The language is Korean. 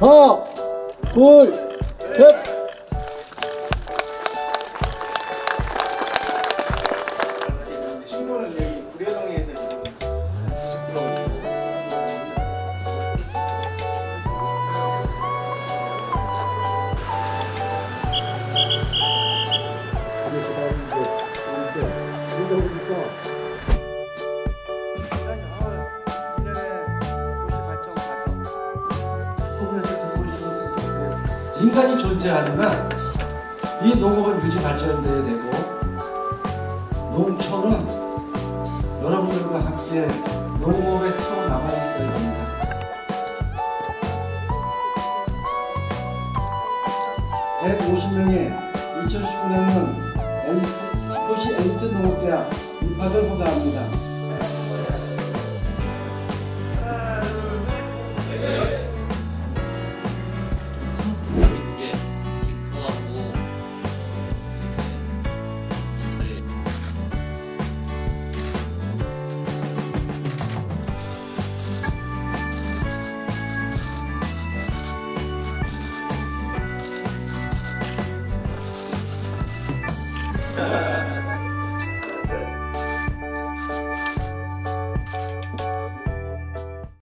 하나, 둘, 셋. 신고 인간이 존재하려면 이 농업은 유지 발전돼야 되고 농촌은 여러분들과 함께 농업에 남아 있어야 됩니다. (150명의) 2019년은 엘리트, 서울시 엘리트 농업대학 입학을 허가합니다.